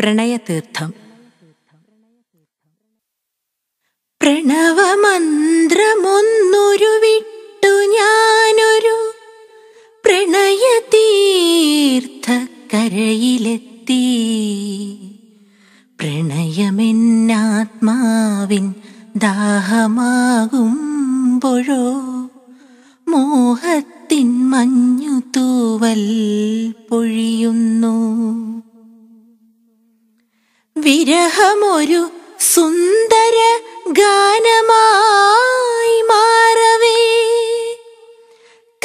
പ്രണയതീർത്ഥം. പ്രണവമന്ത്രമൊന്നൊരു ഞാനൊരു പ്രണയതീർത്ഥക്കരയിലെത്തി. പ്രണയമെന്നാത്മാവിൻ ദാഹമാകുമ്പോഴോ വിരഹമൊരു സുന്ദര ഗാനമായി മാറവേ.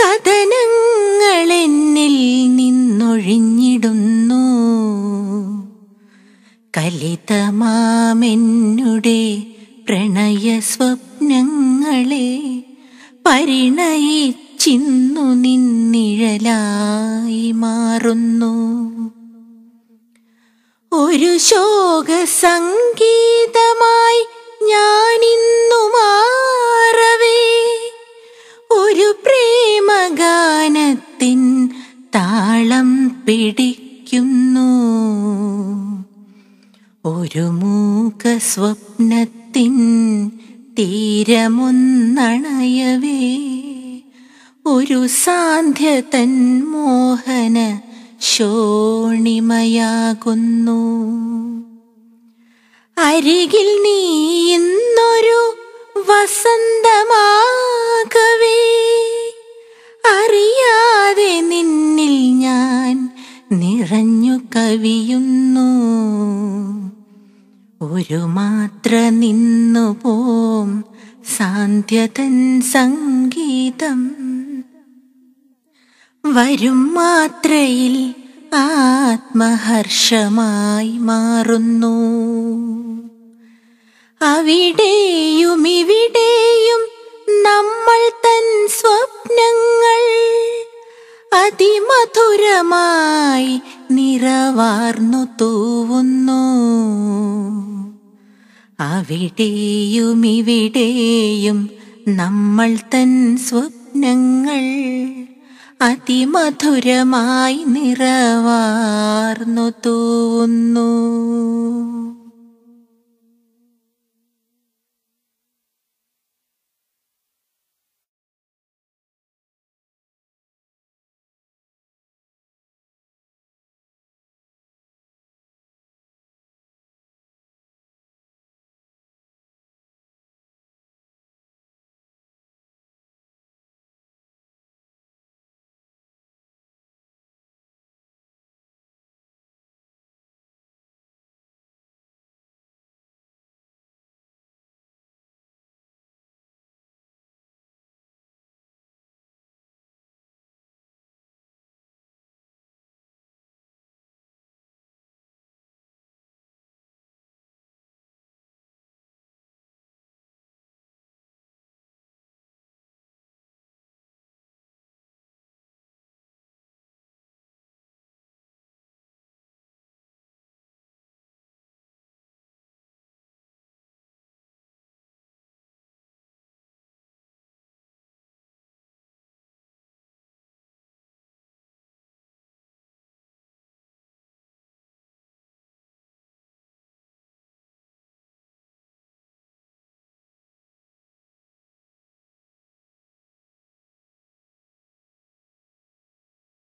കഥനങ്ങൾ എന്നിൽ നിന്നൊഴിഞ്ഞിടുന്നു. കലിതമാമെന്നുടെ പ്രണയ സ്വപ്നങ്ങളെ പരിണയിച്ചിന്നു നിന്നിഴലായി മാറുന്നു. ഒരു ശോക സംഗീതമായി ഞാനിന്നു മാറവേ ഒരു പ്രേമഗാനത്തിൻ താളം പിടിക്കുന്നു. ഒരു മൂക സ്വപ്നത്തിൻ തീരമൊന്നണയവേ. ഒരു സാന്ധ്യ തൻ മോഹന ശോണിമയാകുന്നു. അരികിൽ നീ ഇന്നൊരു വസന്തമാകവേ. അറിയാതെ നിന്നിൽ ഞാൻ നിറഞ്ഞു കവിയുന്നു. ഒരു മാത്ര നിന്നു പോം സാന്ധ്യതൻ സംഗീതം. വരും മാത്രയിൽ ആത്മഹർഷമായി മാറുന്നു. അവിടെയും ഇവിടെയും നമ്മൾ തൻ സ്വപ്നങ്ങൾ അതിമധുരമായി നിറവാർന്നു തൂവുന്നു. അവിടെയും ഇവിടെയും നമ്മൾ തൻ സ്വപ്നങ്ങൾ അതിമധുരമായി നിറവാർന്നു തൂവുന്നു.